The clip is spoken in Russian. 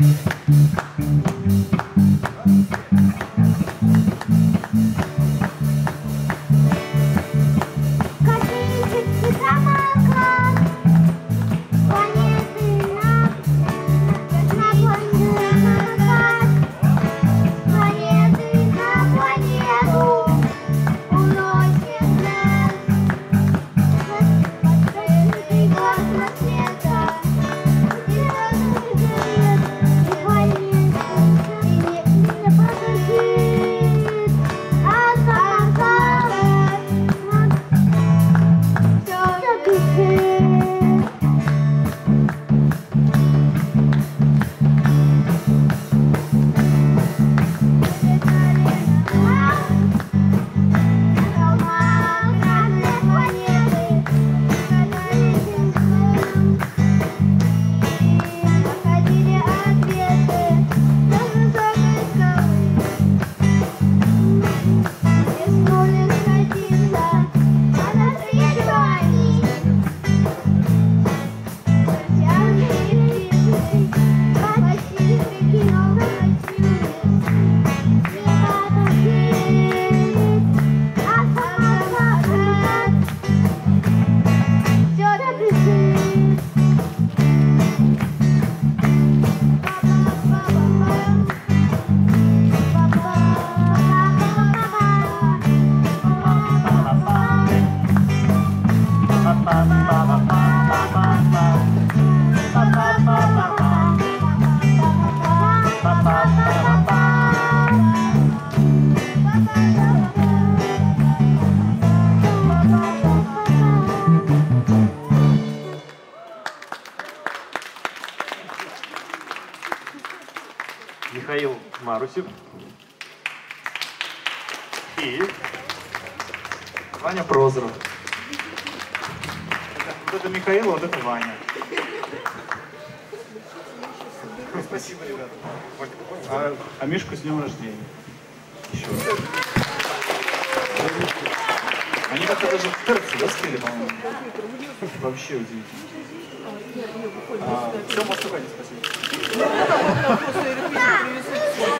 Mm-hmm. Михаил Марусев и Ваня Прозоров. Это- Вот это Михаил, а вот это Ваня. Спасибо, ребята. А, а Мишку с днем рождения. Еще раз. Они как-то даже в сердце достали, по-моему. Вообще удивительно. А, все, можете спасибо.